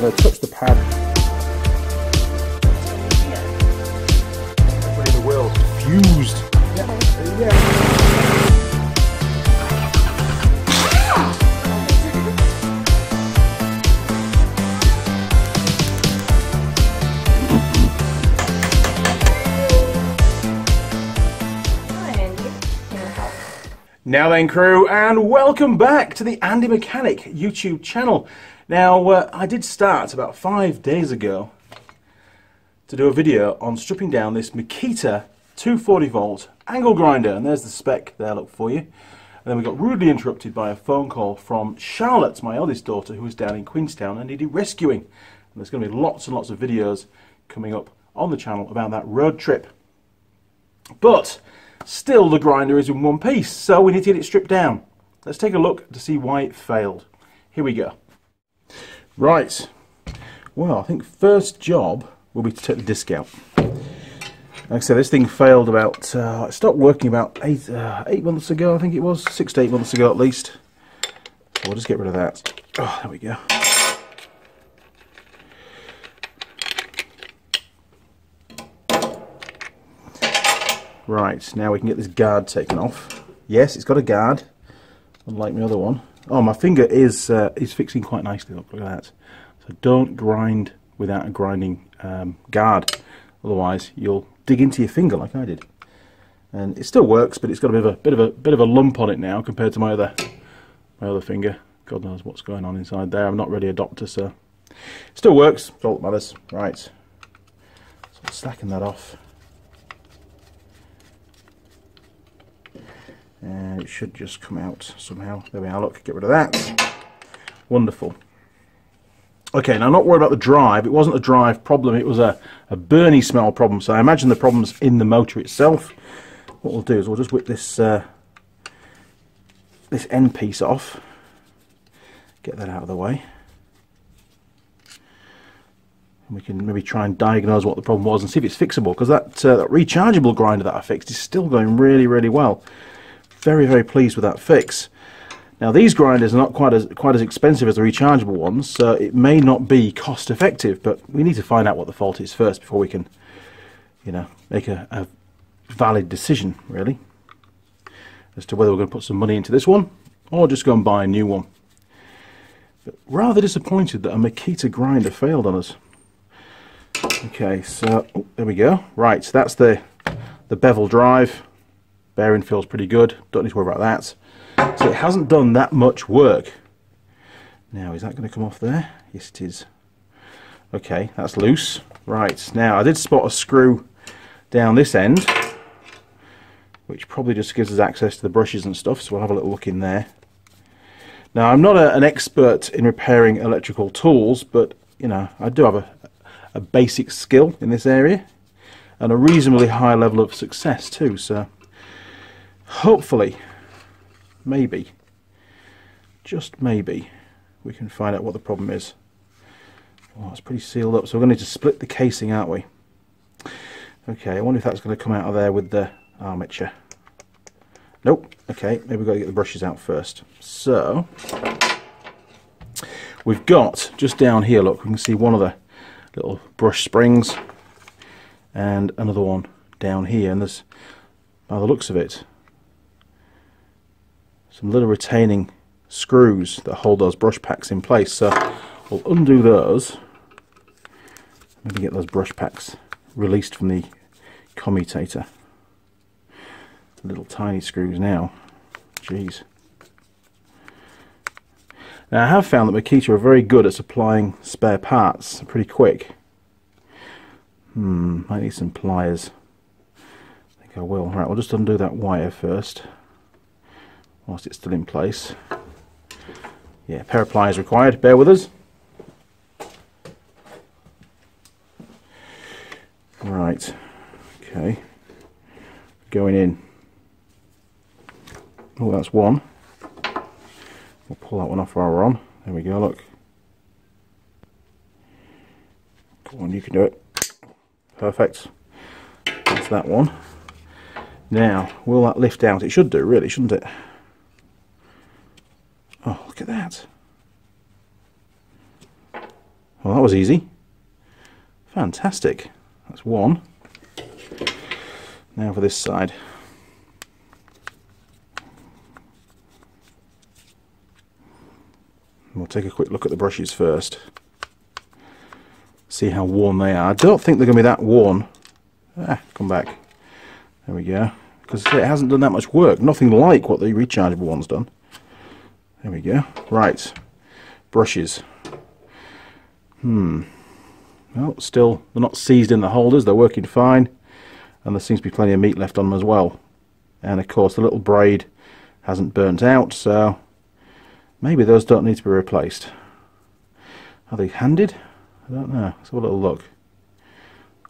have touch the pad. Everybody the world fused. Yeah, yeah. Hi, Andy. Can I help? Now then, crew, and welcome back to the Andy Mechanic YouTube channel. Now, uh, I did start about five days ago to do a video on stripping down this Makita 240 volt angle grinder, and there's the spec there, look for you. And then we got rudely interrupted by a phone call from Charlotte, my eldest daughter, who was down in Queenstown and needed rescuing. And there's going to be lots and lots of videos coming up on the channel about that road trip. But still the grinder is in one piece, so we need to get it stripped down. Let's take a look to see why it failed. Here we go. Right. Well, I think first job will be to take the disc out. Like I said, this thing failed about, uh, it stopped working about eight, uh, eight months ago, I think it was, six to eight months ago at least. So we'll just get rid of that. Oh, there we go. Right, now we can get this guard taken off. Yes, it's got a guard, unlike my other one. Oh, my finger is uh, is fixing quite nicely. Look, look at that. So don't grind without a grinding um, guard, otherwise you'll dig into your finger like I did. And it still works, but it's got a bit of a bit of a bit of a lump on it now compared to my other my other finger. God knows what's going on inside there. I'm not really a doctor, so still works. That matters. Right. So that off. And it should just come out somehow. There we are, look, get rid of that. Wonderful. Okay, now not worried about the drive. It wasn't a drive problem, it was a, a burny smell problem. So I imagine the problem's in the motor itself. What we'll do is we'll just whip this uh, this end piece off. Get that out of the way. And we can maybe try and diagnose what the problem was and see if it's fixable because that, uh, that rechargeable grinder that I fixed is still going really, really well very very pleased with that fix. Now these grinders are not quite as quite as expensive as the rechargeable ones, so it may not be cost effective, but we need to find out what the fault is first before we can, you know, make a, a valid decision really as to whether we're going to put some money into this one or just go and buy a new one. But rather disappointed that a Makita grinder failed on us. Okay, so oh, there we go. Right, so that's the the bevel drive bearing feels pretty good. Don't need to worry about that. So it hasn't done that much work. Now is that going to come off there? Yes it is. Okay that's loose. Right now I did spot a screw down this end which probably just gives us access to the brushes and stuff so we'll have a little look in there. Now I'm not a, an expert in repairing electrical tools but you know I do have a, a basic skill in this area and a reasonably high level of success too so hopefully, maybe, just maybe, we can find out what the problem is. Oh, it's pretty sealed up, so we're going to need to split the casing, aren't we? Okay, I wonder if that's going to come out of there with the armature. Nope. Okay, maybe we've got to get the brushes out first. So, we've got, just down here, look, we can see one of the little brush springs and another one down here, and there's, by the looks of it, some little retaining screws that hold those brush packs in place. So we'll undo those. Maybe get those brush packs released from the commutator. Little tiny screws now. Jeez. Now I have found that Makita are very good at supplying spare parts pretty quick. Hmm, might need some pliers. I think I will. Right, we'll just undo that wire first whilst it's still in place. Yeah, pair of pliers required, bear with us. Right, okay, going in. Oh, that's one. We'll pull that one off while we're on. There we go, look. Come on, you can do it. Perfect. That's that one. Now, will that lift out? It should do, really, shouldn't it? Oh, look at that. Well, that was easy. Fantastic. That's one. Now for this side. We'll take a quick look at the brushes first. See how worn they are. I don't think they're going to be that worn. Ah, come back. There we go. Because it hasn't done that much work. Nothing like what the rechargeable one's done. There we go. Right. Brushes. Hmm. Well, still, they're not seized in the holders. They're working fine. And there seems to be plenty of meat left on them as well. And of course, the little braid hasn't burnt out, so maybe those don't need to be replaced. Are they handed? I don't know. Let's have a little look.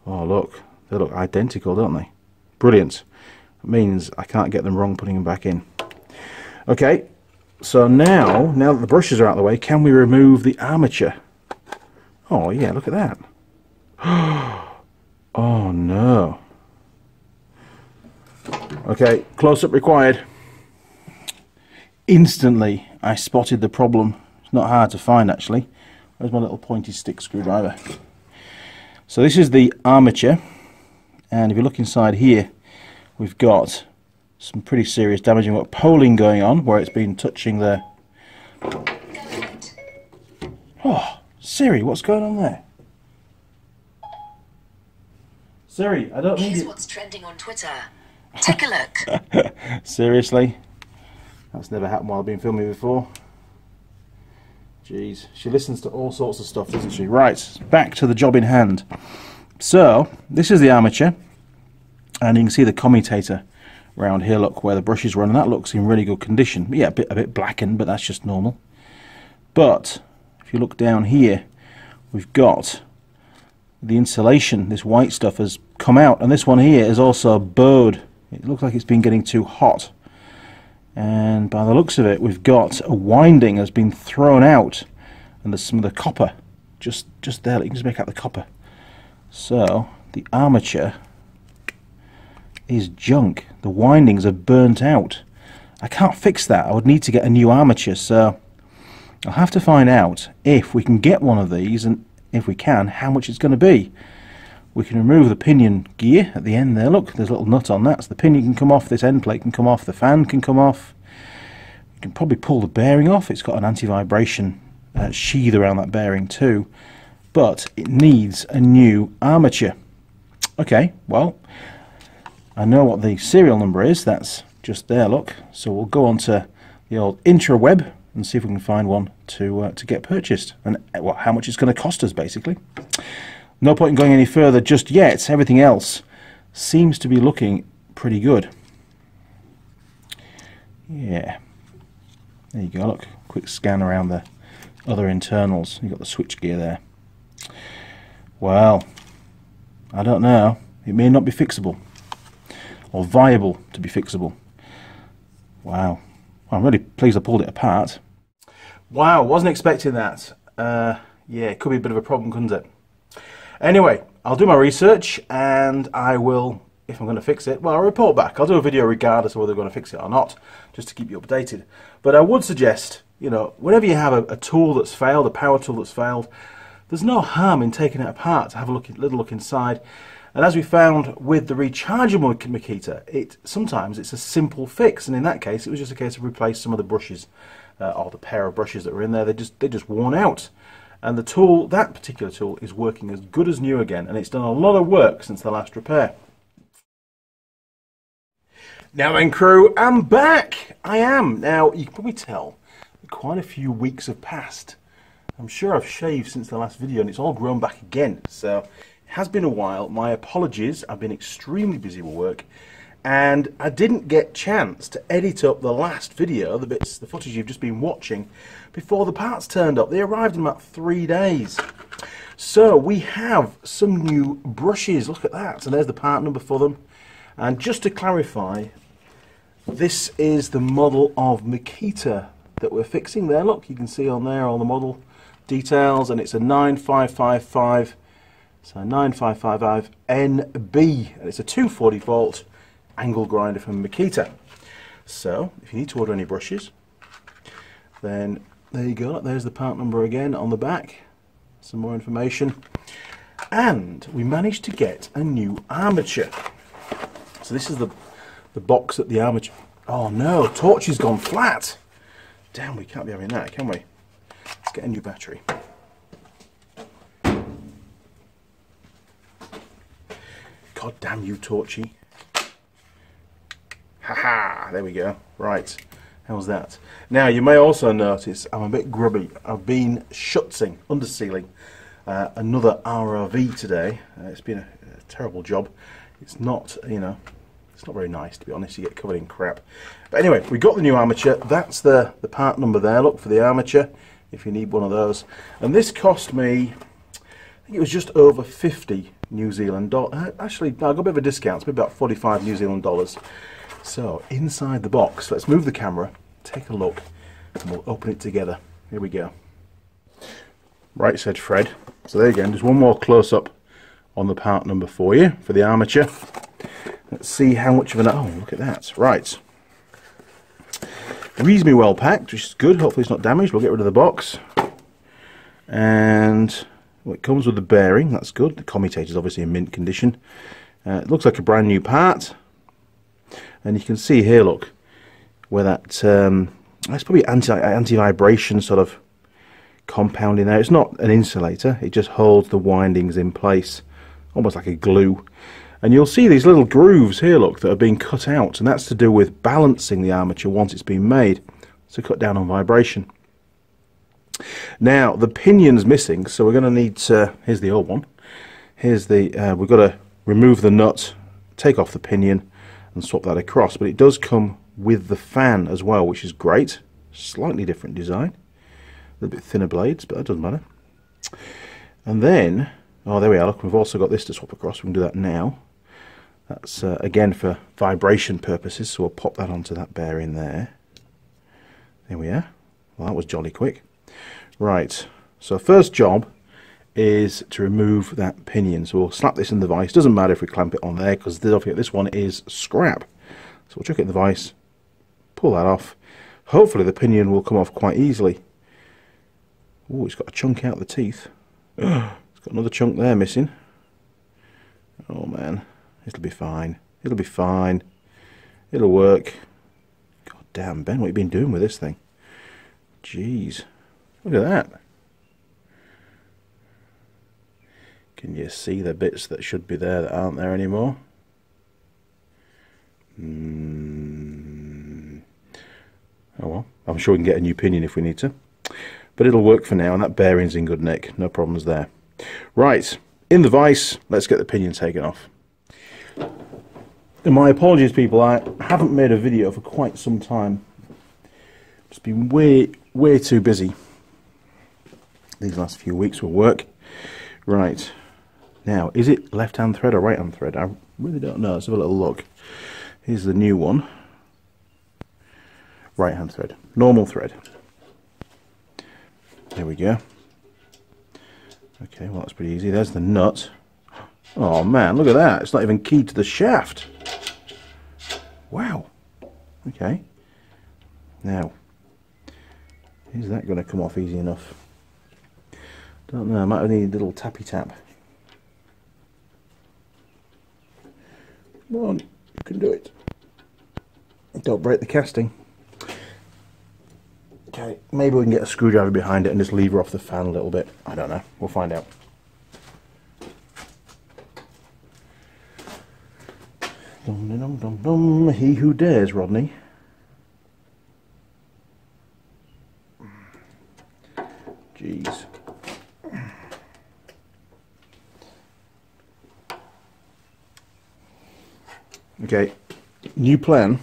Oh, look. They look identical, don't they? Brilliant. It means I can't get them wrong putting them back in. Okay, so now, now that the brushes are out of the way, can we remove the armature? Oh, yeah, look at that. oh, no. Okay, close-up required. Instantly, I spotted the problem. It's not hard to find, actually. Where's my little pointy stick screwdriver? So this is the armature. And if you look inside here, we've got some pretty serious damage damaging work. polling going on, where it's been touching the... Oh, Siri, what's going on there? Siri, I don't need Here's what's trending on Twitter. Take a look. Seriously? That's never happened while I've been filming before. Jeez. She listens to all sorts of stuff, doesn't she? Right, back to the job in hand. So, this is the armature. And you can see the commutator around here, look, where the brushes run. And that looks in really good condition. Yeah, a bit, a bit blackened, but that's just normal. But, if you look down here, we've got the insulation, this white stuff has come out. And this one here is also bowed. It looks like it's been getting too hot and by the looks of it we've got a winding has been thrown out and there's some of the copper just just there you can just make out the copper so the armature is junk. The windings are burnt out. I can't fix that. I would need to get a new armature so I'll have to find out if we can get one of these and if we can how much it's going to be. We can remove the pinion gear at the end there. Look there's a little nut on that. So the pinion can come off this end plate can come off the fan can come off. You can probably pull the bearing off. It's got an anti-vibration uh, sheath around that bearing too but it needs a new armature. Okay well I know what the serial number is that's just there look so we'll go on to the old intraweb and see if we can find one to uh, to get purchased and uh, well, how much it's going to cost us basically no point in going any further just yet. Everything else seems to be looking pretty good. Yeah. There you go. Look, quick scan around the other internals. You've got the switch gear there. Well, I don't know. It may not be fixable or viable to be fixable. Wow. I'm really pleased I pulled it apart. Wow, wasn't expecting that. Uh, yeah, it could be a bit of a problem, couldn't it? Anyway, I'll do my research and I will, if I'm going to fix it, well, I'll report back. I'll do a video regardless of whether I'm going to fix it or not, just to keep you updated. But I would suggest, you know, whenever you have a, a tool that's failed, a power tool that's failed, there's no harm in taking it apart to have a look, little look inside. And as we found with the rechargeable Makita, it sometimes it's a simple fix, and in that case, it was just a case of replace some of the brushes uh, or the pair of brushes that were in there. They just they just worn out and the tool, that particular tool, is working as good as new again, and it's done a lot of work since the last repair. Now then, crew, I'm back. I am. Now, you can probably tell quite a few weeks have passed. I'm sure I've shaved since the last video, and it's all grown back again. So, has been a while. My apologies. I've been extremely busy with work, and I didn't get chance to edit up the last video, the bits, the footage you've just been watching, before the parts turned up. They arrived in about three days. So we have some new brushes. Look at that. So there's the part number for them. And just to clarify, this is the model of Makita that we're fixing there. Look, you can see on there all the model details, and it's a 9555. So 9555NB, and it's a 240 volt angle grinder from Makita. So if you need to order any brushes, then there you go. There's the part number again on the back. some more information. And we managed to get a new armature. So this is the the box that the armature. Oh no, torch has gone flat. Damn, we can't be having that, can we? Let's get a new battery. God damn you, Torchy. Haha, there we go. Right, how's that? Now, you may also notice I'm a bit grubby. I've been Schutzing, undersealing uh, another ROV today. Uh, it's been a, a terrible job. It's not, you know, it's not very nice to be honest. You get covered in crap. But anyway, we got the new armature. That's the, the part number there. Look for the armature if you need one of those. And this cost me, I think it was just over 50 New Zealand dollars. Uh, actually, I got a bit of a discount. It's maybe about 45 New Zealand dollars. So inside the box, let's move the camera, take a look, and we'll open it together. Here we go. Right, said Fred. So there again, just one more close up on the part number for you for the armature. Let's see how much of an... Oh, look at that. Right. Reasonably well packed, which is good. Hopefully it's not damaged. We'll get rid of the box. And well, it comes with the bearing. That's good. The commutator is obviously in mint condition. Uh, it looks like a brand new part. And you can see here, look, where that... Um, that's probably anti, anti-vibration sort of compound in there. It's not an insulator. It just holds the windings in place. Almost like a glue. And you'll see these little grooves here, look, that are being cut out, and that's to do with balancing the armature once it's been made, to cut down on vibration. Now, the pinion's missing, so we're going to need to, here's the old one, here's the, uh, we've got to remove the nut, take off the pinion, and swap that across, but it does come with the fan as well, which is great, slightly different design, a little bit thinner blades, but that doesn't matter. And then, oh there we are, look, we've also got this to swap across, we can do that now. That's uh, again for vibration purposes, so we'll pop that onto that bearing there. There we are. Well, that was jolly quick. Right, so first job is to remove that pinion. So we'll slap this in the vise. Doesn't matter if we clamp it on there because this one is scrap. So we'll chuck it in the vise, pull that off. Hopefully the pinion will come off quite easily. Oh, it's got a chunk out of the teeth. it's got another chunk there missing. Oh man. It'll be fine. It'll be fine. It'll work. God damn, Ben, what have you been doing with this thing? Jeez. Look at that. Can you see the bits that should be there that aren't there anymore? Mm. Oh well, I'm sure we can get a new pinion if we need to. But it'll work for now, and that bearing's in good nick. No problems there. Right, in the vise, let's get the pinion taken off. And my apologies, people. I haven't made a video for quite some time. It's been way, way too busy these last few weeks will work. Right. Now, is it left-hand thread or right-hand thread? I really don't know. Let's have a little look. Here's the new one. Right-hand thread. Normal thread. There we go. Okay, well that's pretty easy. There's the nut. Oh man, look at that. It's not even keyed to the shaft. Wow. Okay. Now, is that going to come off easy enough? I don't know. I might need a little tappy tap. Come on, you can do it. Don't break the casting. Okay, maybe we can get a screwdriver behind it and just lever off the fan a little bit. I don't know. We'll find out. Dum, dum, dum, dum. He who dares, Rodney. Jeez. Okay, new plan.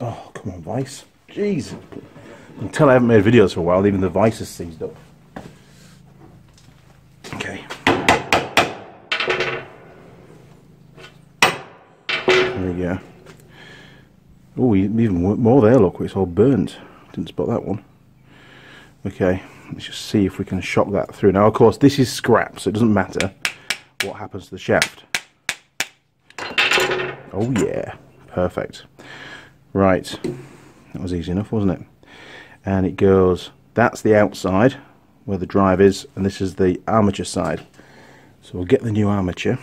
Oh, come on, Vice. Jeez. Until I haven't made videos for a while, even the Vice is seized up. Okay. There we go. Oh, even more there, look, it's all burnt. Didn't spot that one. Okay, let's just see if we can shock that through. Now, of course, this is scrap, so it doesn't matter what happens to the shaft. Oh, yeah. Perfect. Right. That was easy enough, wasn't it? and it goes that's the outside where the drive is and this is the armature side so we'll get the new armature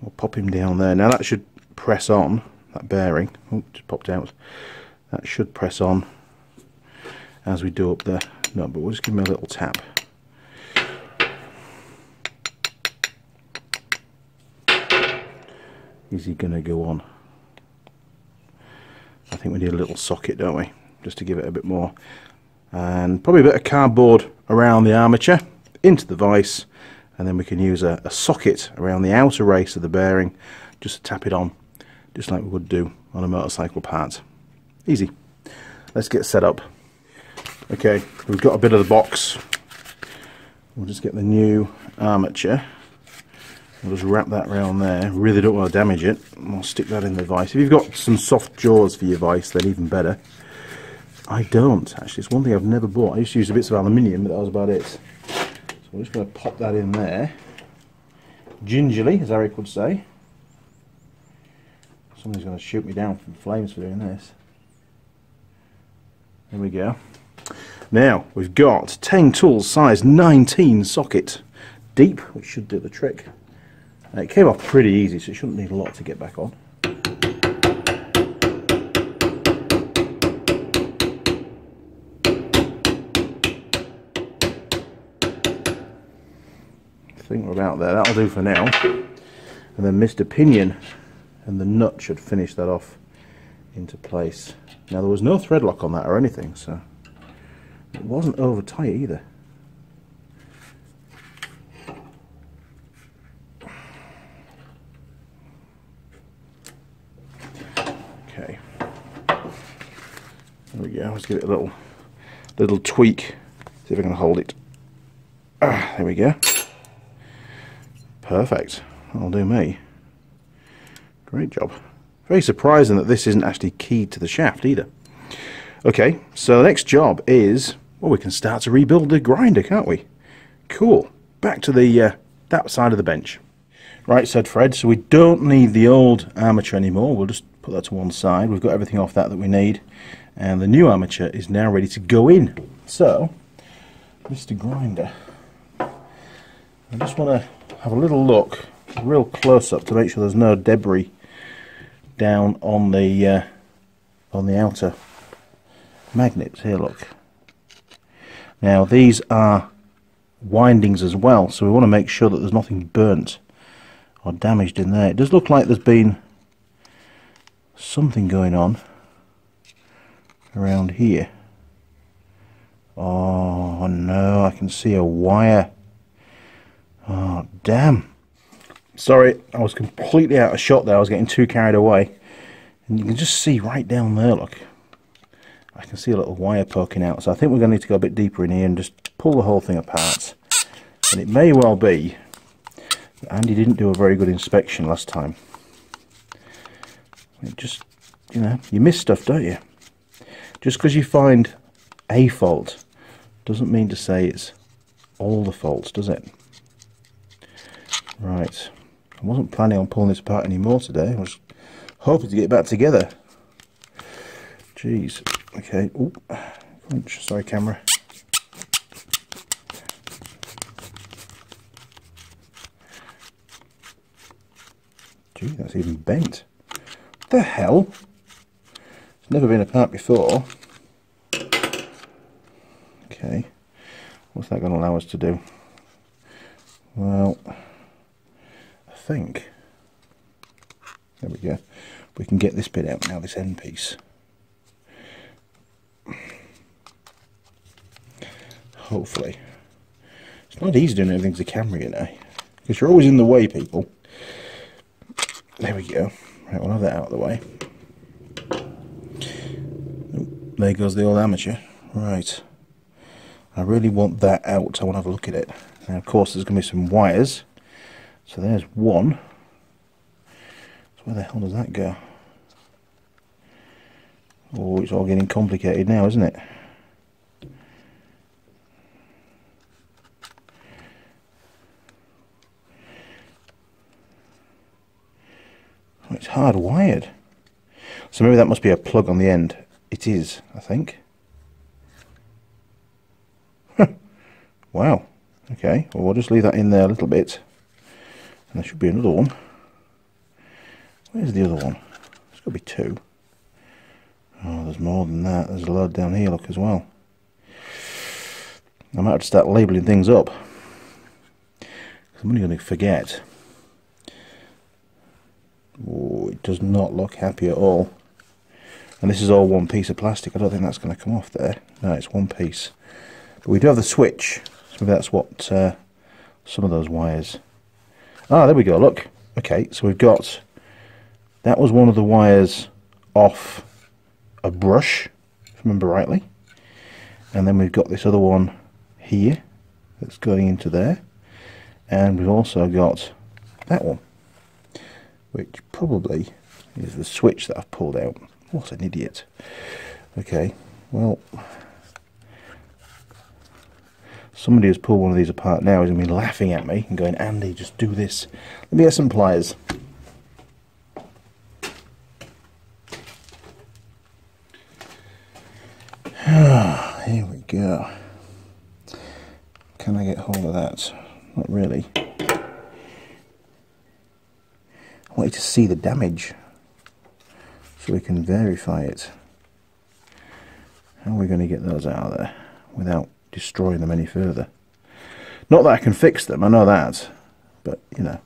we'll pop him down there now that should press on that bearing oh just popped out that should press on as we do up the but we'll just give him a little tap. Is he going to go on? I think we need a little socket don't we? Just to give it a bit more. And probably a bit of cardboard around the armature into the vise. And then we can use a, a socket around the outer race of the bearing just to tap it on just like we would do on a motorcycle part. Easy. Let's get set up okay we've got a bit of the box we'll just get the new armature We'll just wrap that around there. Really don't want to damage it. I'll stick that in the vise. If you've got some soft jaws for your vise, then even better. I don't, actually. It's one thing I've never bought. I used to use bits of aluminium, but that was about it. So I'm just going to pop that in there. Gingerly, as Eric would say. Somebody's going to shoot me down from flames for doing this. There we go. Now, we've got Teng Tools size 19 socket. Deep, which should do the trick. It came off pretty easy, so it shouldn't need a lot to get back on. I think we're about there. That'll do for now. And then Mr. Pinion and the nut should finish that off into place. Now there was no thread lock on that or anything, so it wasn't over tight either. Okay. There we go. Let's give it a little little tweak. See if I can hold it. Ah, there we go. Perfect. That'll do me. Great job. Very surprising that this isn't actually keyed to the shaft either. Okay, so the next job is, well, we can start to rebuild the grinder, can't we? Cool. Back to the uh, that side of the bench. Right, said Fred, so we don't need the old armature anymore. We'll just put that to one side. We've got everything off that that we need. And the new armature is now ready to go in. So, Mr. Grinder, I just want to have a little look, real close up to make sure there's no debris down on the uh, on the outer magnets. Here, look. Now these are windings as well, so we want to make sure that there's nothing burnt or damaged in there. It does look like there's been something going on around here. Oh no, I can see a wire. Oh damn. Sorry, I was completely out of shot there. I was getting too carried away. And you can just see right down there, look. I can see a little wire poking out. So I think we're going to need to go a bit deeper in here and just pull the whole thing apart. And it may well be that Andy didn't do a very good inspection last time. It just, you know, you miss stuff, don't you? Just because you find a fault doesn't mean to say it's all the faults, does it? Right. I wasn't planning on pulling this apart anymore today. I was hoping to get it back together. Jeez. Okay. Ooh. Crunch. Sorry, camera. Gee, that's even bent. What the hell? It's never been apart before. Okay. What's that going to allow us to do? Well, I think. There we go. We can get this bit out now, this end piece. Hopefully. It's not easy doing everything to camera, you know. Because you're always in the way, people. There we go. Right, we'll have that out of the way. There goes the old armature. Right. I really want that out. I want to have a look at it. Now, of course, there's going to be some wires. So there's one. So where the hell does that go? Oh, it's all getting complicated now, isn't it? It's hardwired. So maybe that must be a plug on the end. It is, I think. wow. Okay, well, we'll just leave that in there a little bit. And there should be another one. Where's the other one? There's got to be two. Oh, there's more than that. There's a load down here, look, as well. I might have to start labelling things up. I'm only going to forget. Oh, it does not look happy at all. And this is all one piece of plastic. I don't think that's going to come off there. No, it's one piece. But we do have the switch. So maybe that's what uh, some of those wires... Ah, there we go, look. Okay, so we've got... That was one of the wires off a brush, if I remember rightly. And then we've got this other one here that's going into there. And we've also got that one, which probably is the switch that I've pulled out. What an idiot. Okay, well, somebody who's pulled one of these apart now is going to be laughing at me and going, Andy, just do this. Let me get some pliers. Here we go. Can I get hold of that? Not really. Want you to see the damage so we can verify it. How are we going to get those out of there without destroying them any further? Not that I can fix them, I know that, but you know,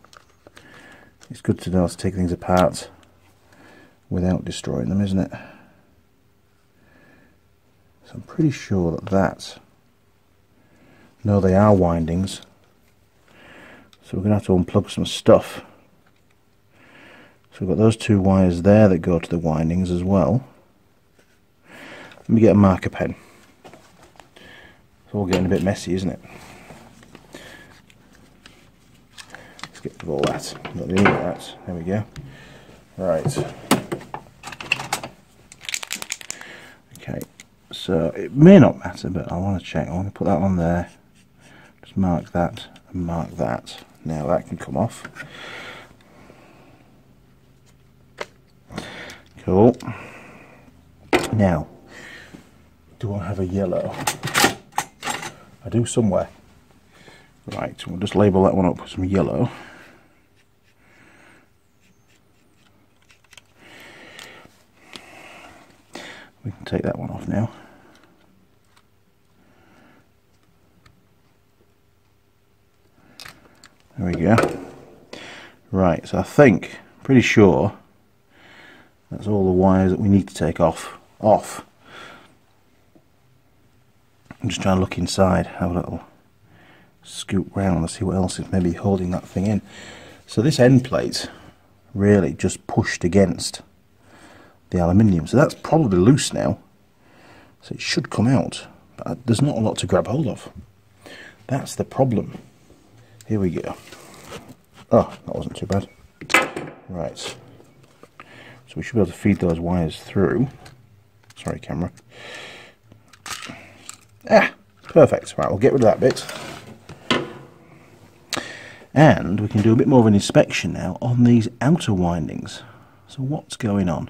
it's good to know to take things apart without destroying them, isn't it? So I'm pretty sure that that, no they are windings, so we're going to have to unplug some stuff. So we've got those two wires there that go to the windings as well. Let me get a marker pen. It's all getting a bit messy, isn't it? Let's get of all that. Not need that. There we go. Right. Okay. So it may not matter, but I want to check. I want to put that on there. Just mark that and mark that. Now that can come off. Cool. Now, do I have a yellow? I do somewhere. Right, we'll just label that one up with some yellow. We can take that one off now. There we go. Right, so I think, pretty sure, that's all the wires that we need to take off. Off. I'm just trying to look inside, have a little scoot round and see what else is maybe holding that thing in. So this end plate really just pushed against the aluminium. So that's probably loose now. So it should come out. But there's not a lot to grab hold of. That's the problem. Here we go. Oh, that wasn't too bad. Right. So we should be able to feed those wires through. Sorry, camera. Ah, perfect. Right, we'll get rid of that bit. And we can do a bit more of an inspection now on these outer windings. So what's going on?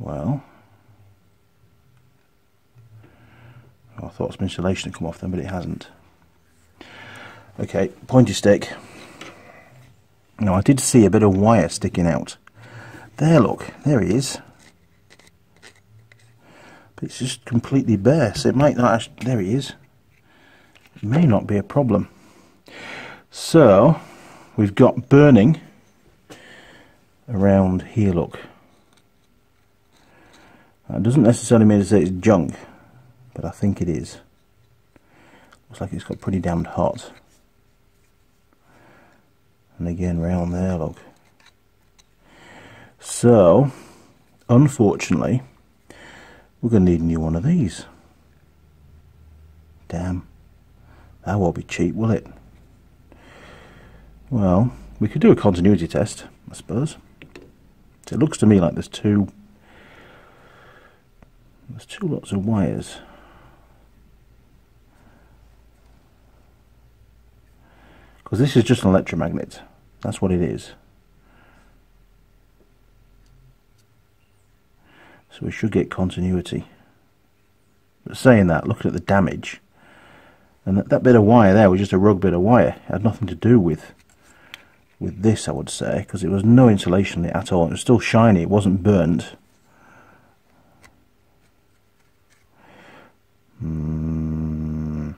Well, I thought some insulation had come off them, but it hasn't. Okay, pointy stick. Now I did see a bit of wire sticking out. There, look, there he is. But it's just completely bare, so it might not actually, there he is. It may not be a problem. So, we've got burning around here, look. That doesn't necessarily mean to say it's junk, but I think it is. Looks like it's got pretty damned hot. And again, round there, look. So, unfortunately, we're going to need a new one of these. Damn. That won't be cheap, will it? Well, we could do a continuity test, I suppose. It looks to me like there's two there's two lots of wires. Because this is just an electromagnet. That's what it is. So we should get continuity. But saying that, looking at the damage, and that, that bit of wire there was just a rug bit of wire. It had nothing to do with with this, I would say, because it was no insulation in at all. It was still shiny. It wasn't burnt. Hmm.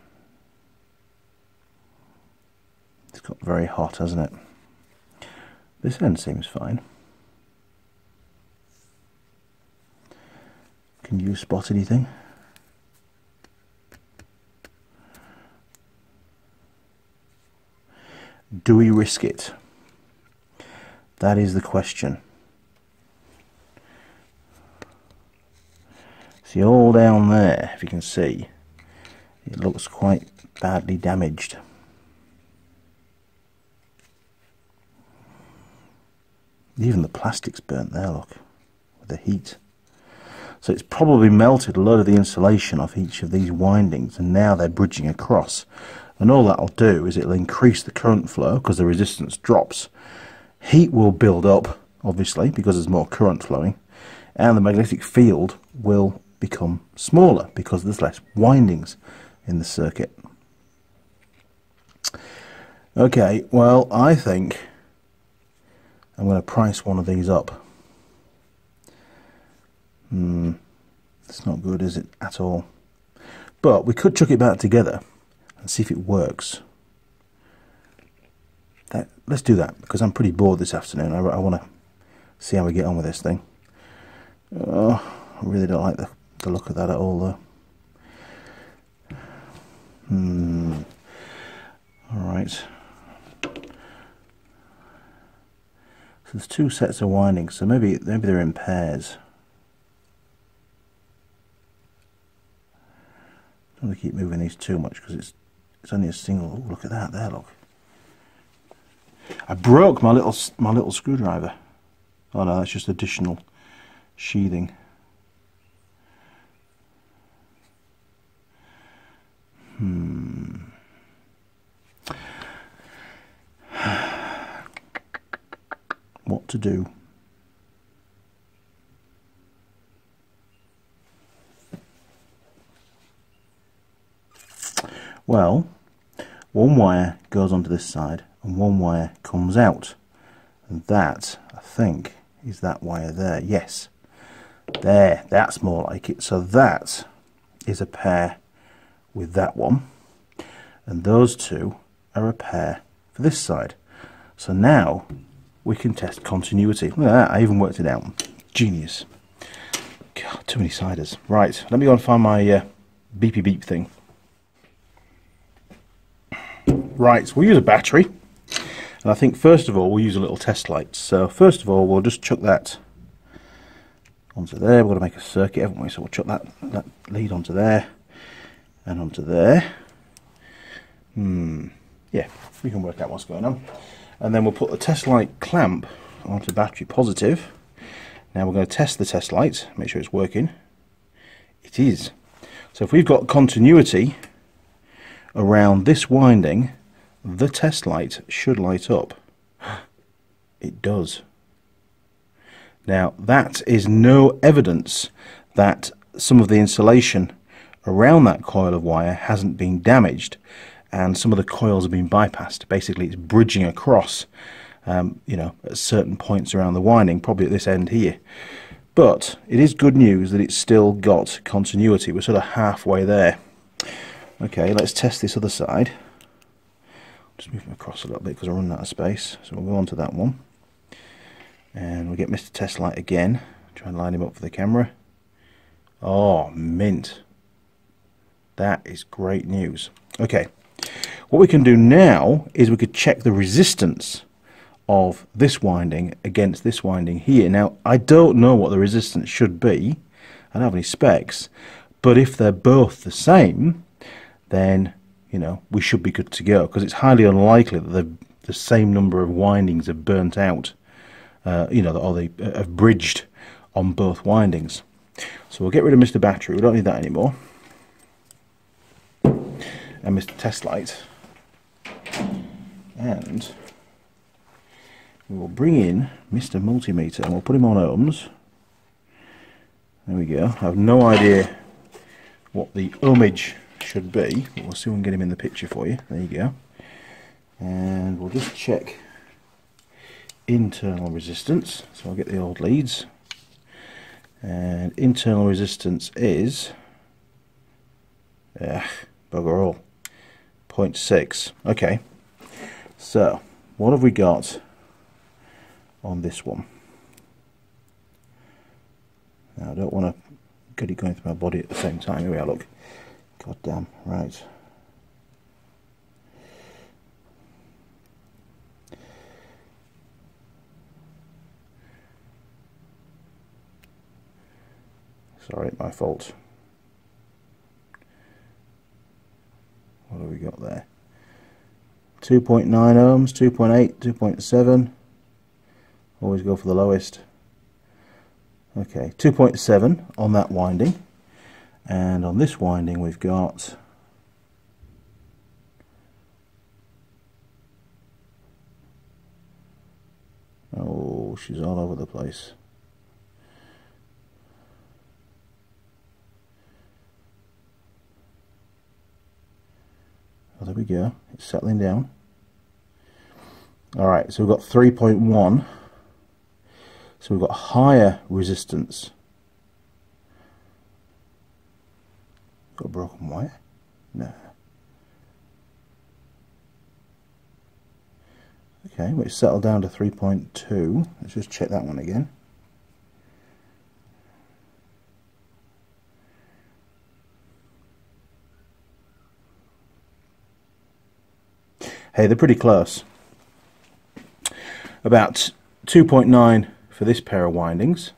It's got very hot, hasn't it? This end seems fine. Can you spot anything? Do we risk it? That is the question. See, all down there, if you can see, it looks quite badly damaged. Even the plastic's burnt there, look, with the heat. So it's probably melted a lot of the insulation off each of these windings, and now they're bridging across. And all that'll do is it'll increase the current flow because the resistance drops. Heat will build up, obviously, because there's more current flowing, and the magnetic field will become smaller because there's less windings in the circuit. Okay, well, I think I'm going to price one of these up. Hmm, it's not good, is it, at all? But we could chuck it back together and see if it works. That, let's do that, because I'm pretty bored this afternoon. I, I want to see how we get on with this thing. Oh, I really don't like the, the look of that at all, though. Hmm. Alright. So there's two sets of windings, so maybe maybe they're in pairs. Don't want to keep moving these too much because it's it's only a single. Oh, look at that there, look. I broke my little my little screwdriver. Oh no, that's just additional sheathing. Hmm. To do? Well, one wire goes onto this side and one wire comes out. And that, I think, is that wire there. Yes. There, that's more like it. So that is a pair with that one. And those two are a pair for this side. So now we can test continuity. Look at that, I even worked it out. Genius. God, too many siders. Right, let me go and find my uh, beepy beep thing. Right, we'll use a battery. And I think first of all we'll use a little test light. So first of all we'll just chuck that onto there. We're going to make a circuit, haven't we? So we'll chuck that, that lead onto there and onto there. Hmm, yeah, we can work out what's going on. And then we'll put the test light clamp onto battery positive. Now we're going to test the test light, make sure it's working. It is. So if we've got continuity around this winding, the test light should light up. It does. Now that is no evidence that some of the insulation around that coil of wire hasn't been damaged and some of the coils have been bypassed. Basically it's bridging across um, you know, at certain points around the winding, probably at this end here. But it is good news that it's still got continuity. We're sort of halfway there. Okay, let's test this other side. Just move them across a little bit because I run out of space. So we'll go on to that one. And we'll get Mr. Test Light again. Try and line him up for the camera. Oh, mint. That is great news. Okay, what we can do now is we could check the resistance of this winding against this winding here. Now, I don't know what the resistance should be. I don't have any specs. But if they're both the same, then you know we should be good to go because it's highly unlikely that the the same number of windings have burnt out, uh, you know, or they uh, have bridged on both windings. So we'll get rid of Mr. Battery. We don't need that anymore. And Mr. Test Light. And we will bring in Mr. Multimeter and we'll put him on ohms. There we go. I have no idea what the ohmage should be, but we'll can get him in the picture for you. There you go. And we'll just check internal resistance. So I'll get the old leads. And internal resistance is, ugh, bugger all, 0.6. Okay, so what have we got on this one? Now, I don't want to get it going through my body at the same time. Here we are, look. God damn, right. Sorry, my fault. What have we got there? 2.9 ohms, 2.8, 2.7. Always go for the lowest. Okay, 2.7 on that winding. And on this winding we've got Oh, she's all over the place. There we go. It's settling down. Alright, so we've got 3.1. So we've got higher resistance. Got a broken wire? No. Okay, it's settled down to 3.2. Let's just check that one again. Hey, they're pretty close. About 2.9 for this pair of windings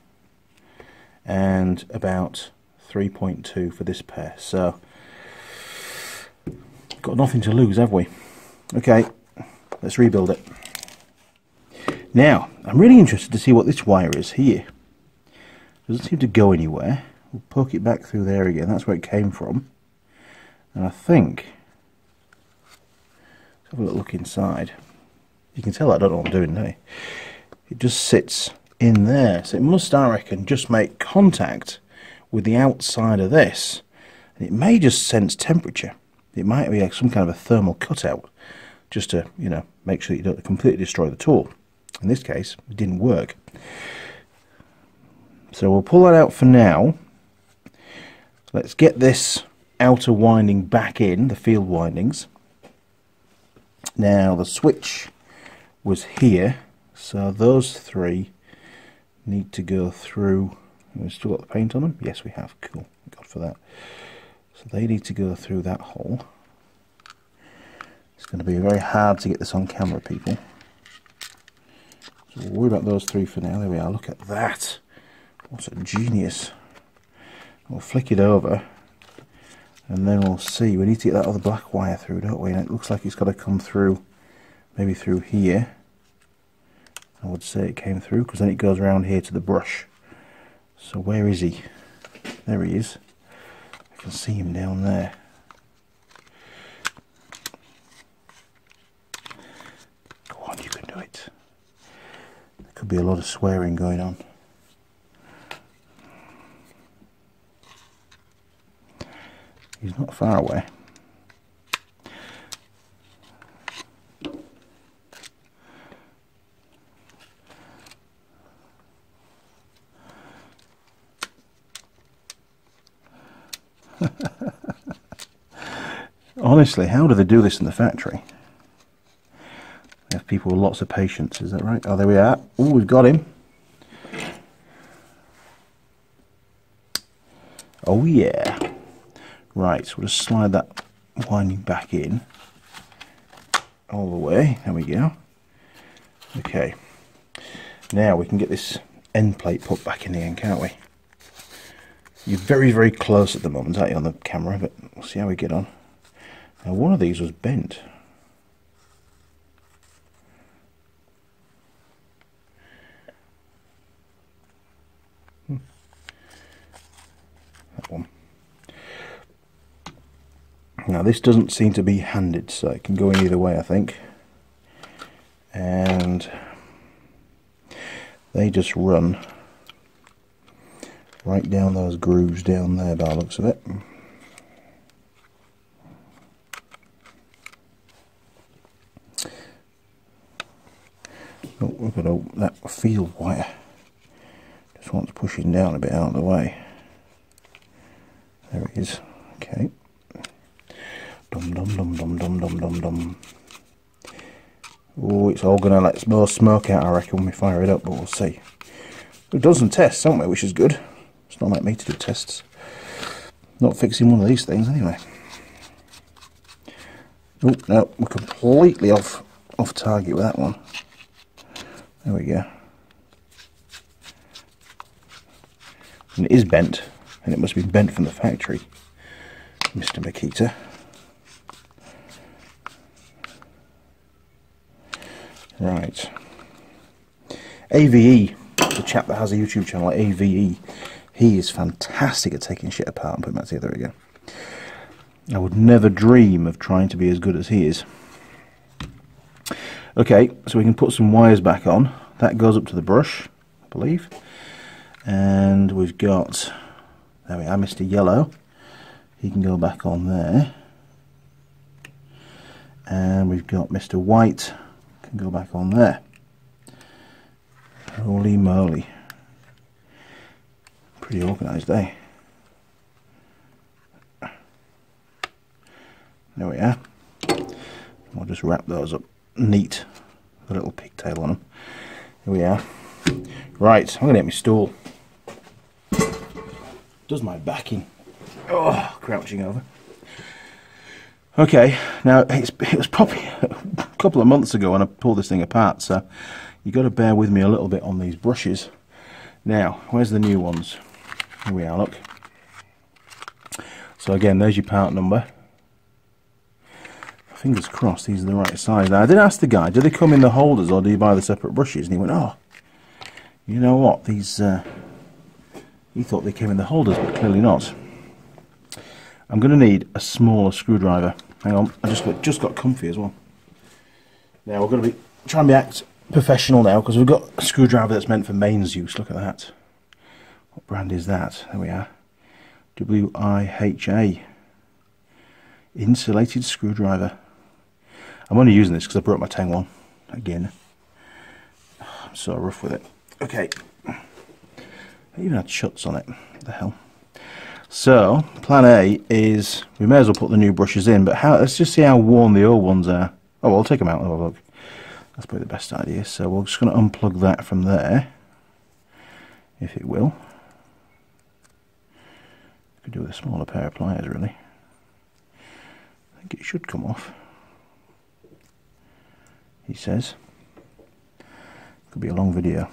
and about 3.2 for this pair. So, got nothing to lose, have we? Okay, let's rebuild it. Now, I'm really interested to see what this wire is here. Doesn't seem to go anywhere. We'll poke it back through there again. That's where it came from. And I think have a little look inside. You can tell I don't know what I'm doing now. It just sits in there. So it must, I reckon, just make contact with the outside of this. And it may just sense temperature. It might be like some kind of a thermal cutout just to, you know, make sure you don't completely destroy the tool. In this case, it didn't work. So we'll pull that out for now. Let's get this outer winding back in, the field windings. Now the switch was here, so those three need to go through. We've still got the paint on them? Yes, we have. Cool. God for that. So they need to go through that hole. It's going to be very hard to get this on camera, people. So we'll worry about those three for now. There we are. Look at that. What a genius. We'll flick it over and then we'll see. We need to get that other black wire through, don't we? And it looks like it's got to come through, maybe through here. I would say it came through because then it goes around here to the brush. So where is he? There he is. I can see him down there. Go on, you can do it. There could be a lot of swearing going on. He's not far away. Honestly, how do they do this in the factory? They have people with lots of patience, is that right? Oh, there we are. Oh, we've got him. Oh, yeah. Right, so we'll just slide that winding back in all the way. There we go. Okay. Now we can get this end plate put back in again, can't we? You're very, very close at the moment, aren't you, on the camera? But we'll see how we get on. Now, one of these was bent. Now this doesn't seem to be handed, so it can go in either way, I think. And they just run right down those grooves down there by the looks of it. Oh, look at all that field wire. Just wants pushing down a bit out of the way. There it is. Okay. Dum dum dum dum dum dum dum dum. Oh, all gonna let more smoke out, I reckon, when we fire it up, but we'll see. We've done some tests, haven't we, which is good. It's not like me to do tests. Not fixing one of these things, anyway. Oh, no, we're completely off off target with that one. There we go. And it is bent, and it must be bent from the factory, Mr. Makita. Right. AVE, the chap that has a YouTube channel, AVE, he is fantastic at taking shit apart and putting back together again. I would never dream of trying to be as good as he is. Okay, so we can put some wires back on. That goes up to the brush, I believe. And we've got, there we are, Mr. Yellow. He can go back on there. And we've got Mr. White, can go back on there. Holy moly. Pretty organised, eh? There we are. We'll just wrap those up neat, a little pigtail on them. Here we are. Right, I'm going to get my stool. Does my backing. Oh, crouching over. Okay, now it's, it was probably couple of months ago when I pulled this thing apart, so you've got to bear with me a little bit on these brushes. Now, where's the new ones? Here we are, look. So again, there's your part number fingers crossed these are the right size. Now, I did ask the guy, do they come in the holders or do you buy the separate brushes? And he went, oh, you know what, these, uh, he thought they came in the holders, but clearly not. I'm going to need a smaller screwdriver. Hang on, I just got, just got comfy as well. Now, we're going to be trying to be act professional now because we've got a screwdriver that's meant for mains use. Look at that. What brand is that? There we are. W-I-H-A. Insulated screwdriver. I'm only using this because I broke my Teng one again. I'm so rough with it. Okay. I even had Schutz on it. What the hell? So, plan A is we may as well put the new brushes in, but how, let's just see how worn the old ones are. Oh, I'll take them out and have a look. That's probably the best idea. So we're just going to unplug that from there, if it will. Could do with a smaller pair of pliers, really. I think it should come off he says. Could be a long video.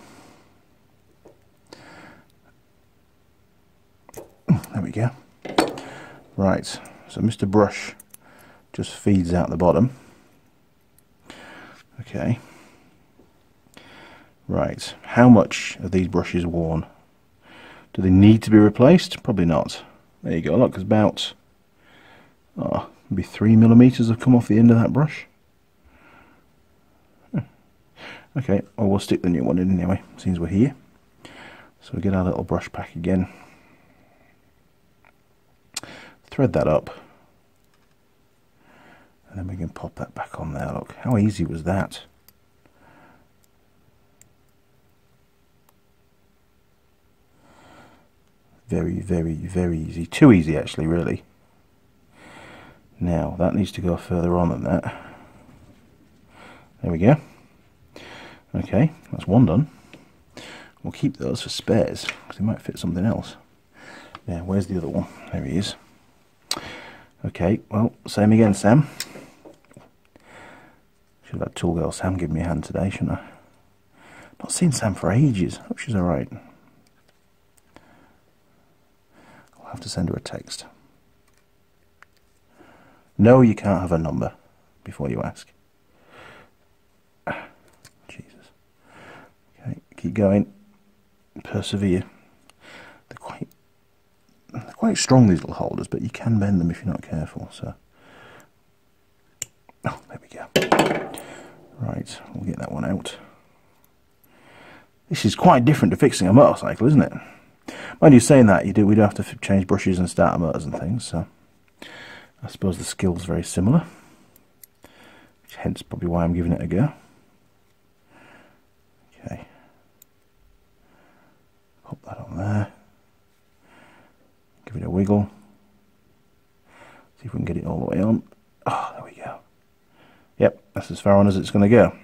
There we go. Right, so Mr. Brush just feeds out the bottom. Okay. Right, how much are these brushes worn? Do they need to be replaced? Probably not. There you go, look, it's about, oh, maybe three millimeters have come off the end of that brush. Hmm. Okay, well we'll stick the new one in anyway, since we're here. So we get our little brush pack again. Thread that up. And then we can pop that back on there. Look, how easy was that? Very, very, very easy. Too easy actually, really. Now, that needs to go further on than that. There we go. Okay, that's one done. We'll keep those for spares, because they might fit something else. Yeah, where's the other one? There he is. Okay, well, same again, Sam. Have had Tool Girl Sam give me a hand today, shouldn't I? Not seen Sam for ages. Hope she's alright. I'll have to send her a text. No, you can't have a number before you ask. Jesus. Okay, keep going, persevere. They're quite, they're quite strong these little holders, but you can bend them if you're not careful. So, oh, there we go. Right, we'll get that one out. This is quite different to fixing a motorcycle, isn't it? When you're saying that, you do. We do have to change brushes and starter motors and things. So I suppose the skill's very similar. Hence, probably why I'm giving it a go. Okay. Pop that on there. Give it a wiggle. See if we can get it all the way on. Oh, there we go. Yep, that's as far on as it's going to go.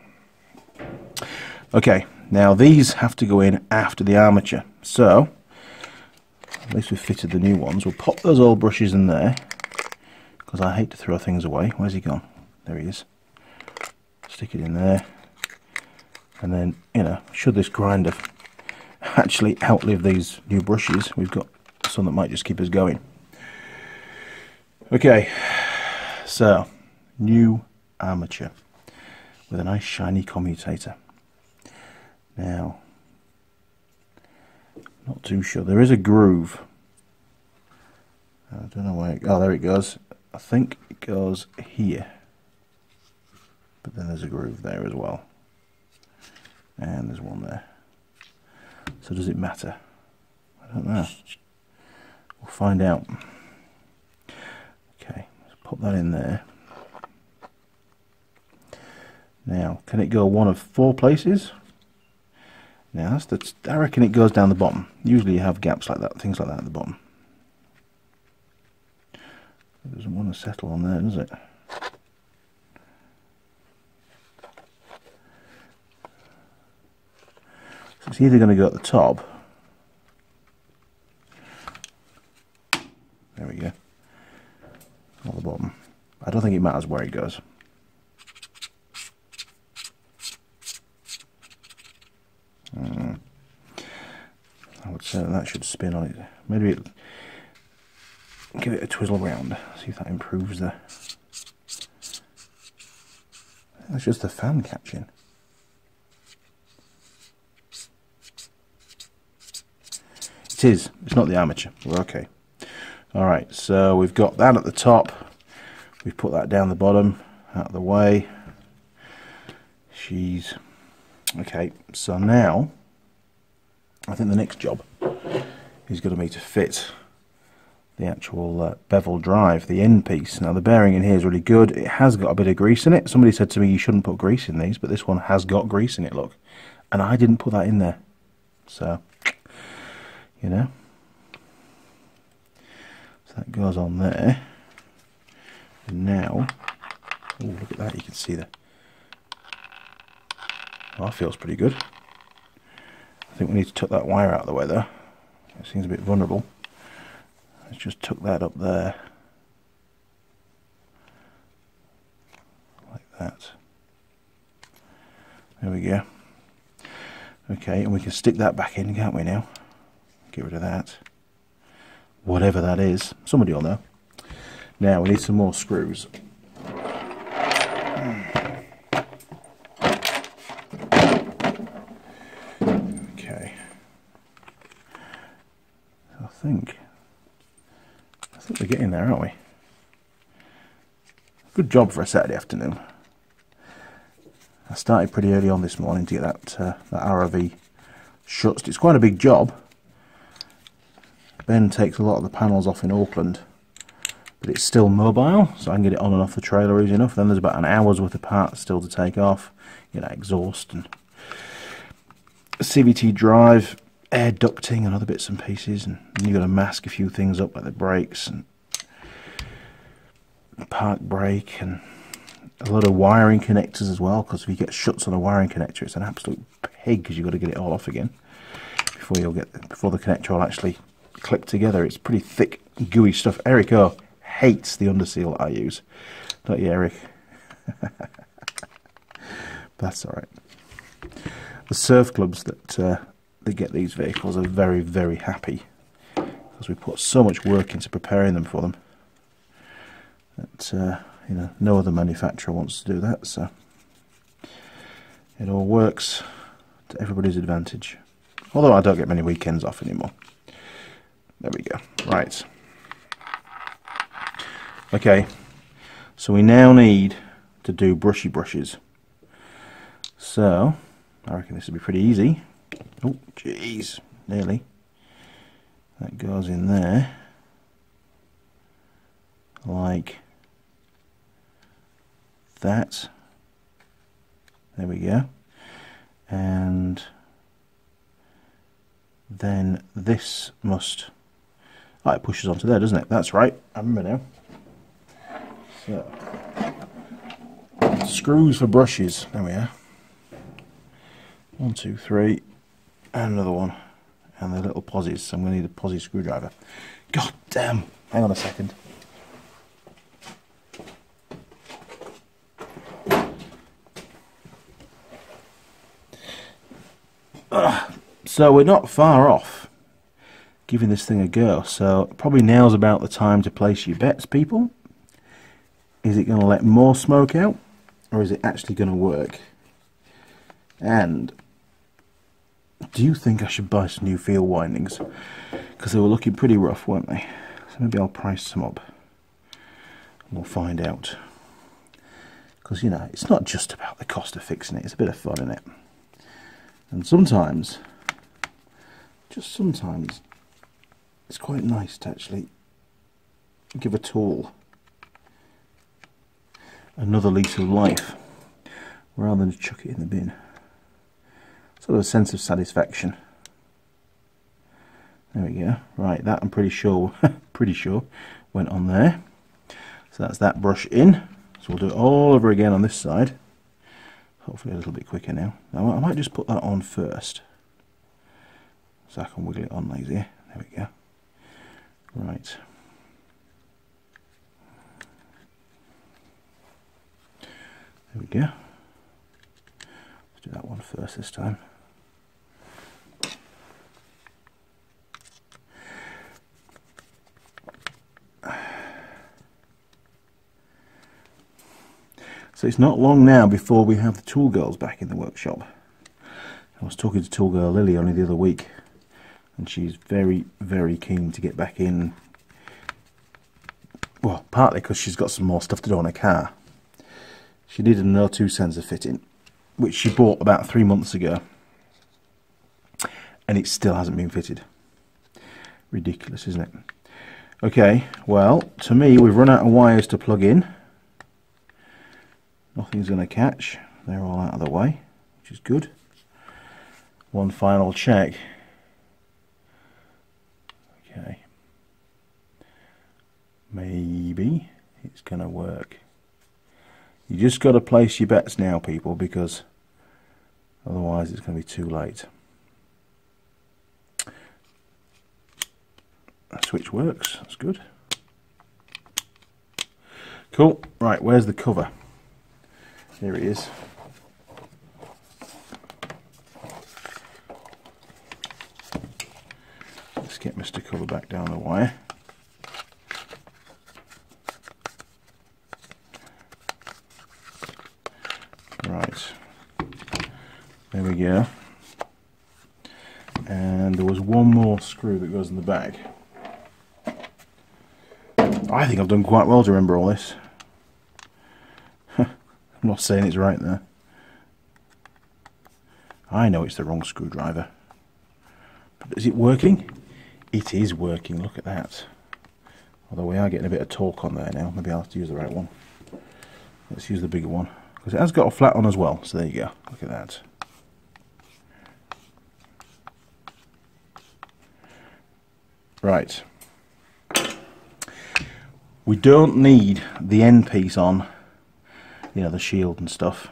Okay, now these have to go in after the armature. So, at least we've fitted the new ones. We'll pop those old brushes in there because I hate to throw things away. Where's he gone? There he is. Stick it in there. And then, you know, should this grinder actually outlive these new brushes, we've got some that might just keep us going. Okay, so new armature with a nice shiny commutator. Now, not too sure. There is a groove. I don't know where. It, oh, there it goes. I think it goes here. But then there's a groove there as well. And there's one there. So does it matter? I don't know. We'll find out. Okay, let's pop that in there. Now, can it go one of four places? Now, that's the, I reckon it goes down the bottom. Usually you have gaps like that, things like that at the bottom. It doesn't want to settle on there, does it? So it's either going to go at the top. There we go. Or the bottom. I don't think it matters where it goes. Mm. I would say that should spin on it. Maybe it, give it a twizzle round. See if that improves the. That's just the fan catching. It is. It's not the armature. We're okay. All right. So we've got that at the top. We've put that down the bottom, out of the way. She's okay. So now, I think the next job is going to be to fit the actual uh, bevel drive, the end piece. Now the bearing in here is really good. It has got a bit of grease in it. Somebody said to me you shouldn't put grease in these, but this one has got grease in it, look. And I didn't put that in there. So, you know. So that goes on there. And now, look at that, you can see the, that feels pretty good. I think we need to tuck that wire out of the way though. It seems a bit vulnerable. Let's just tuck that up there. Like that. There we go. Okay, and we can stick that back in, can't we now? Get rid of that. Whatever that is. Somebody will know. Now we need some more screws. Okay. I think I think we're getting there, aren't we? Good job for a Saturday afternoon. I started pretty early on this morning to get that uh, that ROV Schutz. It's quite a big job. Ben takes a lot of the panels off in Auckland, but it's still mobile, so I can get it on and off the trailer easy enough. Then there's about an hour's worth of parts still to take off. You know, exhaust and CVT drive, air ducting and other bits and pieces, and you've got to mask a few things up like the brakes and park brake and a lot of wiring connectors as well. Because if you get Schutz on a wiring connector, it's an absolute pig because you've got to get it all off again before you'll get before the connector will actually click together. It's pretty thick, gooey stuff. Eric hates the underseal I use, don't you, Eric? That's all right. The surf clubs that uh, that get these vehicles are very, very happy because we put so much work into preparing them for them that uh, you know no other manufacturer wants to do that. So it all works to everybody's advantage. Although I don't get many weekends off anymore. There we go. Right. Okay. So we now need to do brushy brushes. So I reckon this will be pretty easy. Oh, jeez, nearly. That goes in there. Like that. There we go. And then this must... Oh, it pushes onto there, doesn't it? That's right. I remember now. So, screws for brushes. There we are. One, two, three, and another one. And the little posies. So I'm to need a posi screwdriver. God damn. Hang on a second. So we're not far off giving this thing a go. So probably now's about the time to place your bets, people. Is it going to let more smoke out? Or is it actually going to work? And do you think I should buy some new field windings? Because they were looking pretty rough, weren't they? So maybe I'll price some up. We'll find out. Because, you know, it's not just about the cost of fixing it. It's a bit of fun, isn't it? And sometimes, just sometimes, it's quite nice to actually give a tool another lease of life rather than chuck it in the bin. Sort of a sense of satisfaction. There we go. Right, that I'm pretty sure, pretty sure, went on there. So that's that brush in. So we'll do it all over again on this side. Hopefully a little bit quicker now. now I might just put that on first. So I can wiggle it on lazy. There we go. Right. There we go. Let's do that one first this time. So it's not long now before we have the tool girls back in the workshop. I was talking to tool girl Lily only the other week and she's very, very keen to get back in. Well, partly because she's got some more stuff to do on her car. She needed an O2 sensor fitting, which she bought about three months ago. And it still hasn't been fitted. Ridiculous, isn't it? Okay, well, to me, we've run out of wires to plug in. Nothing's going to catch. They're all out of the way, which is good. One final check. Okay. Maybe it's going to work. You just got to place your bets now, people, because otherwise it's going to be too late. That switch works. That's good. Cool. Right, where's the cover? Here he is. Let's get Mr. Cover back down the wire. Right. There we go. And there was one more screw that goes in the back. I think I've done quite well to remember all this. I'm not saying it's right there. I know it's the wrong screwdriver. But is it working? It is working, look at that. Although we are getting a bit of torque on there now. Maybe I'll have to use the right one. Let's use the bigger one. Because it has got a flat on as well. So there you go. Look at that. Right. We don't need the end piece on, you know, the shield and stuff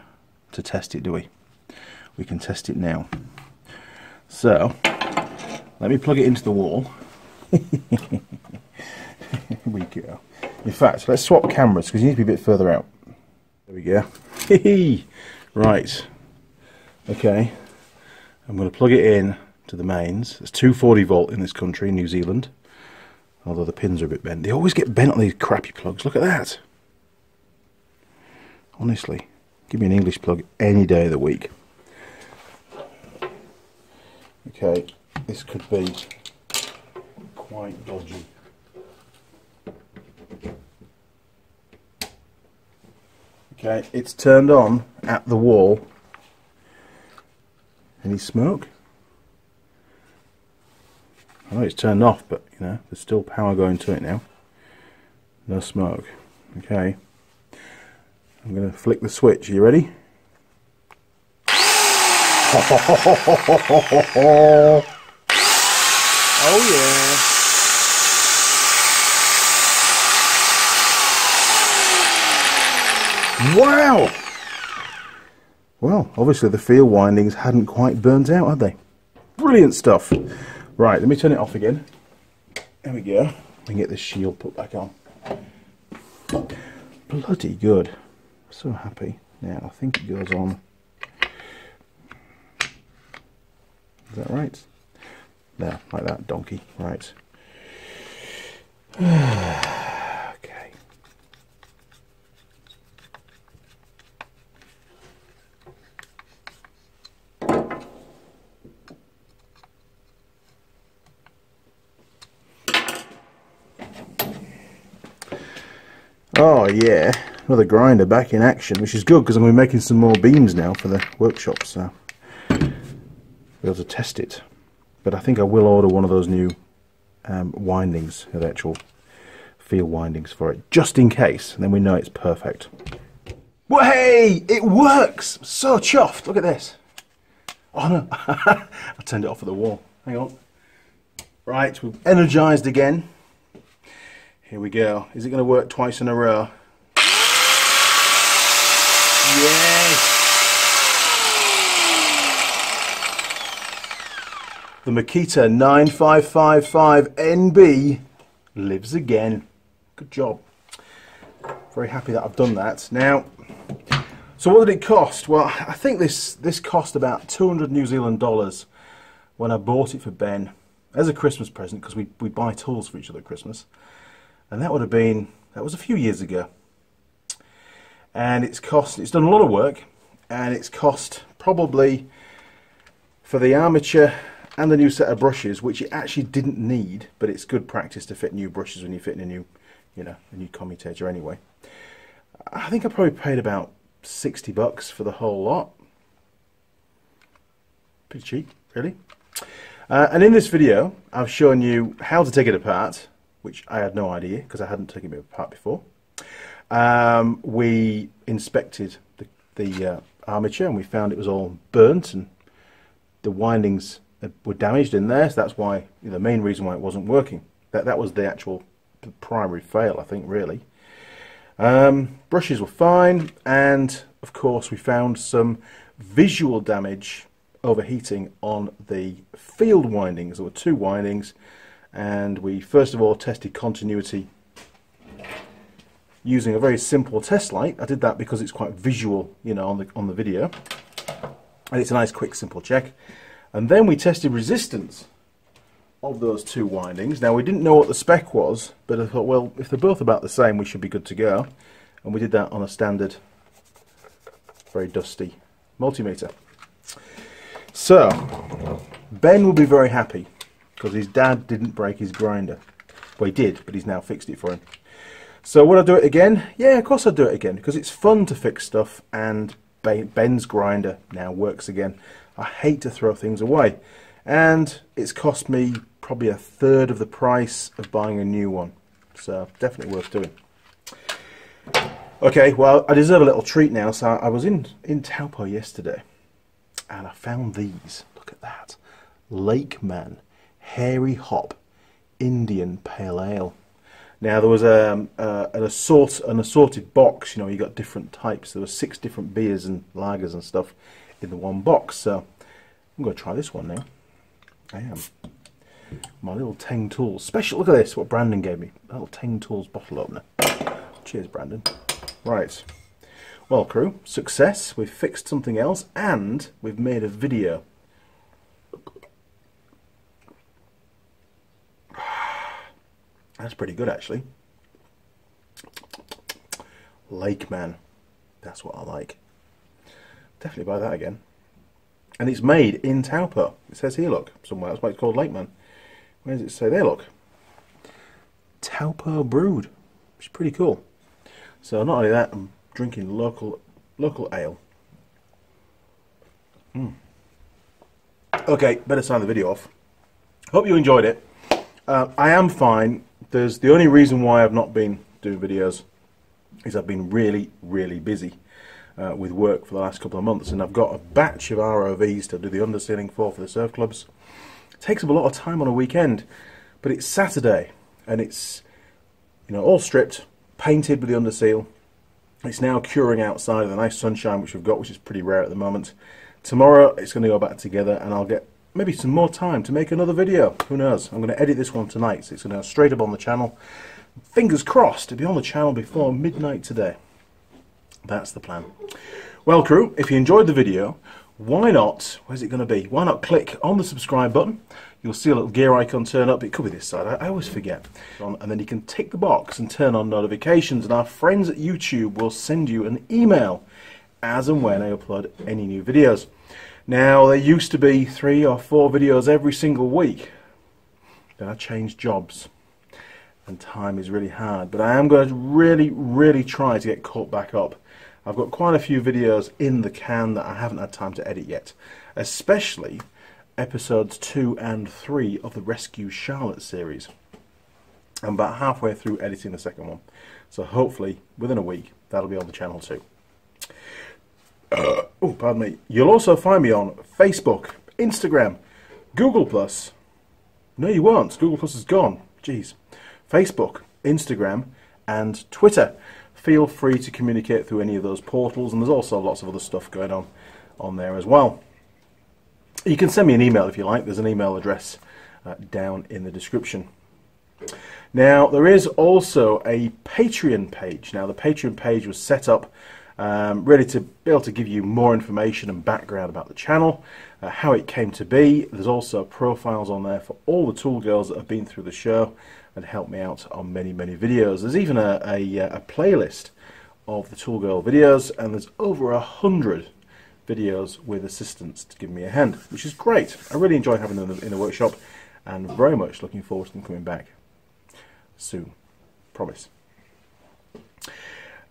to test it, do we? We can test it now. So, let me plug it into the wall. We go. In fact, let's swap cameras because you need to be a bit further out. There we go. right. Okay. I'm going to plug it in to the mains. it's 240 volt in this country, New Zealand. Although the pins are a bit bent. They always get bent on these crappy plugs. Look at that. Honestly. Give me an English plug any day of the week. Okay. This could be quite dodgy. Okay, it's turned on at the wall. Any smoke? I know it's turned off, but you know, there's still power going to it now. No smoke. Okay. I'm going to flick the switch. Are you ready? oh yeah. Wow! Well, obviously the field windings hadn't quite burnt out, had they? Brilliant stuff. Right, let me turn it off again. There we go. Can get the shield put back on. Bloody good. So happy. Now, I think it goes on. Is that right? There, like that, donkey. Right. okay. Oh yeah, another grinder back in action, which is good because I'm going to be making some more beams now for the workshop, so be able to test it. But I think I will order one of those new um, windings, the actual field windings for it, just in case, and then we know it's perfect. Well, hey, it works! so chuffed. Look at this. Oh no, I turned it off at the wall. Hang on. Right, we've energized again. Here we go. Is it going to work twice in a row? Yes! The Makita 9555NB lives again. Good job. Very happy that I've done that. Now, so what did it cost? Well, I think this, this cost about 200 New Zealand dollars when I bought it for Ben as a Christmas present because we, we buy tools for each other at Christmas and that would have been that was a few years ago and it's cost it's done a lot of work and it's cost probably for the armature and the new set of brushes which it actually didn't need but it's good practice to fit new brushes when you're fitting a new you know a new commutator anyway. I think I probably paid about 60 bucks for the whole lot. Pretty cheap really. Uh, and in this video I've shown you how to take it apart which I had no idea because I hadn't taken it apart before. Um, we inspected the, the uh, armature and we found it was all burnt and the windings were damaged in there. So that's why the main reason why it wasn't working. That that was the actual primary fail, I think, really. Um, brushes were fine, and of course we found some visual damage overheating on the field windings. There were two windings and we first of all tested continuity using a very simple test light. I did that because it's quite visual, you know, on the on the video, and it's a nice, quick, simple check. And then we tested resistance of those two windings. Now we didn't know what the spec was, but I thought, well, if they're both about the same, we should be good to go. And we did that on a standard, very dusty multimeter. So, Ben will be very happy because his dad didn't break his grinder. Well, he did, but he's now fixed it for him. So would I do it again? Yeah, of course I'd do it again because it's fun to fix stuff and Ben's grinder now works again. I hate to throw things away and it's cost me probably a third of the price of buying a new one. So definitely worth doing. Okay, well I deserve a little treat now. So I was in, in Taupo yesterday and I found these. Look at that. Lake Man Hairy Hop Indian Pale Ale. Now there was um, uh, an assort an assorted box. You know, you got different types. There were six different beers and lagers and stuff in the one box. So I'm going to try this one now. I am. My little Teng Tools special. Look at this. What Brandon gave me. A little Teng Tools bottle opener. Cheers, Brandon. Right. Well, crew, success. We've fixed something else, and we've made a video. That's pretty good actually. Lake Man. That's what I like. Definitely buy that again. And it's made in Taupo. It says here, look, somewhere. That's why it's called Lake Man. Where does it say there, look? Taupo brewed. It's pretty cool. So not only that, I'm drinking local local ale. Mm. Okay, better sign the video off. Hope you enjoyed it. Uh, I am fine. There's the only reason why I've not been doing videos is I've been really, really busy uh, with work for the last couple of months, and I've got a batch of ROVs to do the undersealing for for the surf clubs. It takes up a lot of time on a weekend, but it's Saturday, and it's you know all stripped, painted with the underseal. It's now curing outside in the nice sunshine which we've got, which is pretty rare at the moment. Tomorrow it's going to go back together, and I'll get maybe some more time to make another video. Who knows? I'm going to edit this one tonight, so it's going to go straight up on the channel. Fingers crossed to be on the channel before midnight today. That's the plan. Well, crew, if you enjoyed the video, why not, where's it going to be? Why not click on the subscribe button? You'll see a little gear icon turn up. It could be this side, I, I always forget. And then you can tick the box and turn on notifications, and our friends at YouTube will send you an email as and when I upload any new videos. Now, there used to be three or four videos every single week. Then I changed jobs and time is really hard. But I am going to really, really try to get caught back up. I've got quite a few videos in the can that I haven't had time to edit yet, especially episodes 2 and 3 of the Rescue Charlotte series. I'm about halfway through editing the second one, so hopefully within a week that'll be on the channel too. Uh, oh, pardon me. You'll also find me on Facebook, Instagram, Google Plus. No, you won't. Google Plus is gone. Jeez. Facebook, Instagram, and Twitter. Feel free to communicate through any of those portals, and there's also lots of other stuff going on on there as well. You can send me an email if you like. There's an email address uh, down in the description. Now, there is also a Patreon page. Now, the Patreon page was set up um, really to be able to give you more information and background about the channel, uh, how it came to be. There's also profiles on there for all the tool girls that have been through the show and helped me out on many, many videos. There's even a, a, uh, a playlist of the tool girl videos, and there's over a hundred videos with assistants to give me a hand, which is great. I really enjoy having them in the, in the workshop and very much looking forward to them coming back soon. Promise.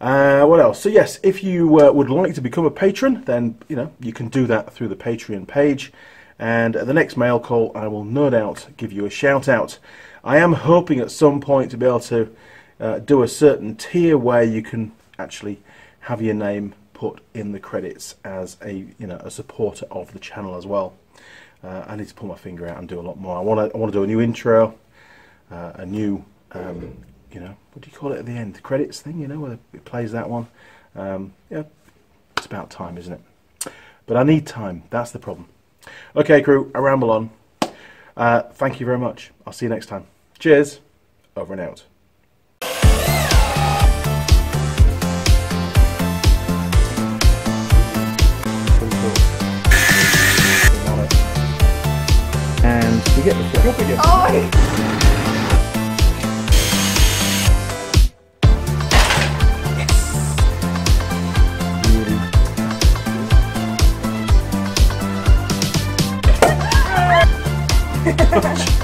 Uh, what else? So yes, if you uh, would like to become a patron, then you know you can do that through the Patreon page. And at the next mail call, I will no doubt give you a shout out. I am hoping at some point to be able to uh, do a certain tier where you can actually have your name put in the credits as a you know a supporter of the channel as well. Uh, I need to pull my finger out and do a lot more. I want to I want to do a new intro, uh, a new um, you know what do you call it at the end? The credits thing, you know, where it plays that one. Um, yeah, it's about time, isn't it? But I need time. That's the problem. Okay, crew, I ramble on. Uh, thank you very much. I'll see you next time. Cheers. Over and out. And you get the flip up again. Oh, Tchau.